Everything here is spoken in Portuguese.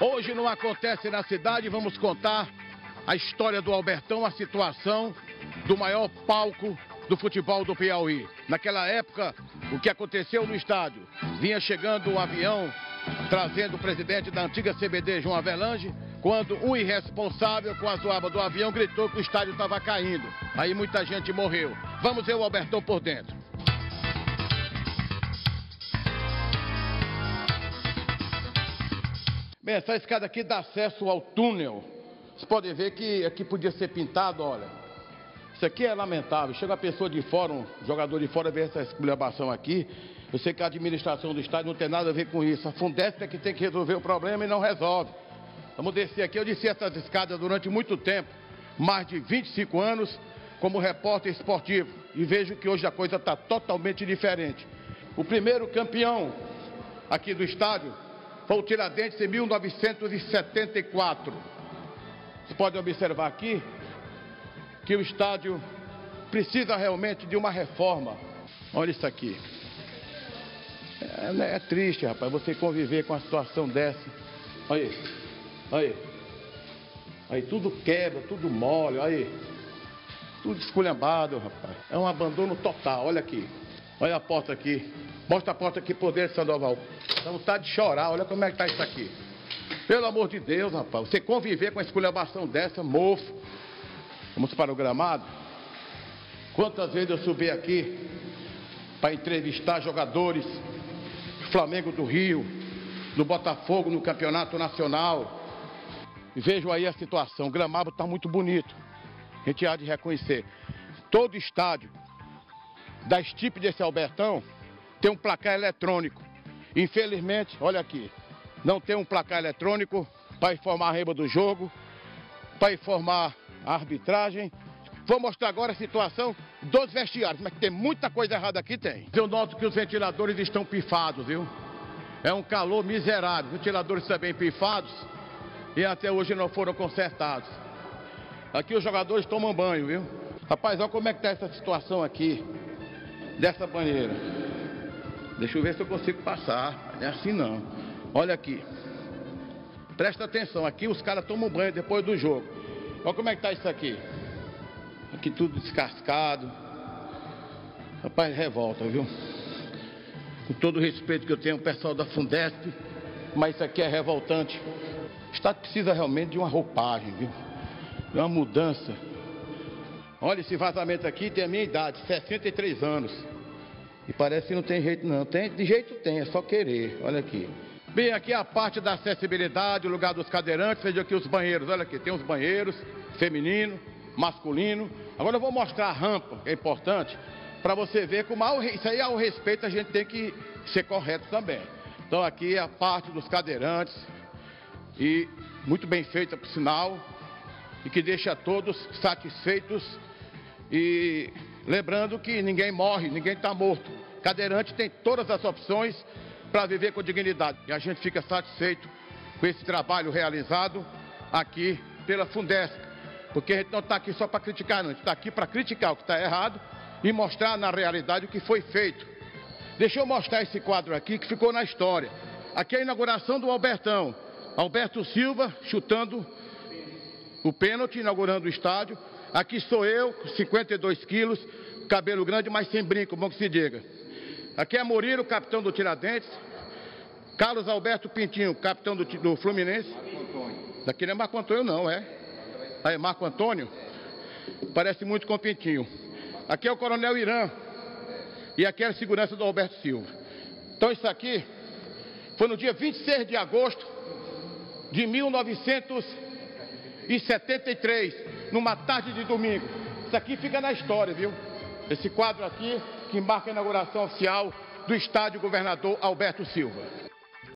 Hoje não acontece na cidade, vamos contar a história do Albertão, a situação do maior palco do futebol do Piauí. Naquela época, o que aconteceu no estádio? Vinha chegando um avião trazendo o presidente da antiga CBD, João Avelange, quando um irresponsável com a zoaba do avião gritou que o estádio estava caindo. Aí muita gente morreu. Vamos ver o Albertão por dentro. Bem, essa escada aqui dá acesso ao túnel. Vocês podem ver que aqui podia ser pintado, olha. Isso aqui é lamentável. Chega a pessoa de fora, um jogador de fora, ver essa esculhambação aqui. Eu sei que a administração do estádio não tem nada a ver com isso. A Fundesp é que tem que resolver o problema e não resolve. Vamos descer aqui. Eu desci essas escadas durante muito tempo, mais de 25 anos, como repórter esportivo. E vejo que hoje a coisa está totalmente diferente. O primeiro campeão aqui do estádio foi o Tiradentes em 1974. Você pode observar aqui que o estádio precisa realmente de uma reforma. Olha isso aqui. É, é triste, rapaz, você conviver com uma situação dessa. Olha aí. Olha aí. Aí tudo quebra, tudo mole, aí. Tudo esculhambado, rapaz. É um abandono total, olha aqui. Olha a porta aqui. Mostra a porta aqui por dentro, Sandoval. Dá vontade de chorar, olha como é que tá isso aqui. Pelo amor de Deus, rapaz, você conviver com a esculhambação dessa, mofo. Vamos para o gramado? Quantas vezes eu subi aqui para entrevistar jogadores do Flamengo do Rio, do Botafogo no Campeonato Nacional. E vejo aí a situação. O gramado está muito bonito. A gente há de reconhecer. Todo estádio da estipe desse Albertão tem um placar eletrônico. Infelizmente, olha aqui, não tem um placar eletrônico para informar a reba do jogo, para informar a arbitragem. Vou mostrar agora a situação dos vestiários, mas tem muita coisa errada aqui, tem. Eu noto que os ventiladores estão pifados, viu? É um calor miserável, ventiladores também pifados e até hoje não foram consertados. Aqui os jogadores tomam banho, viu? Rapaz, olha como é que está essa situação aqui, dessa banheira. Deixa eu ver se eu consigo passar. É assim não. Olha aqui. Presta atenção, aqui os caras tomam banho depois do jogo. Olha como é que tá isso aqui. Aqui tudo descascado. Rapaz, revolta, viu? Com todo o respeito que eu tenho ao pessoal da Fundesp, mas isso aqui é revoltante. O Estado precisa realmente de uma roupagem, viu? De uma mudança. Olha esse vazamento aqui, tem a minha idade, 63 anos. E parece que não tem jeito não. Tem, de jeito tem, é só querer. Olha aqui. Bem, aqui é a parte da acessibilidade, o lugar dos cadeirantes, veja aqui os banheiros. Olha aqui, tem os banheiros, feminino, masculino. Agora eu vou mostrar a rampa, que é importante, para você ver como ao, isso aí ao respeito a gente tem que ser correto também. Então aqui é a parte dos cadeirantes, e muito bem feita por sinal, e que deixa todos satisfeitos e Lembrando que ninguém morre, ninguém está morto. Cadeirante tem todas as opções para viver com dignidade. E a gente fica satisfeito com esse trabalho realizado aqui pela Fundesc. Porque a gente não está aqui só para criticar, não. A gente está aqui para criticar o que está errado e mostrar na realidade o que foi feito. Deixa eu mostrar esse quadro aqui que ficou na história. Aqui é a inauguração do Albertão. Alberto Silva chutando o pênalti, inaugurando o estádio. Aqui sou eu, 52 quilos, cabelo grande, mas sem brinco, bom que se diga. Aqui é Murilo, capitão do Tiradentes. Carlos Alberto Pintinho, capitão do, do Fluminense. Daqui não é Marco Antônio, não, é? Aí, Marco Antônio. Parece muito com Pintinho. Aqui é o Coronel Irã. E aqui é a segurança do Alberto Silva. Então, isso aqui foi no dia 26 de agosto de 1973 numa tarde de domingo. Isso aqui fica na história, viu? Esse quadro aqui que marca a inauguração oficial do estádio Governador Alberto Silva.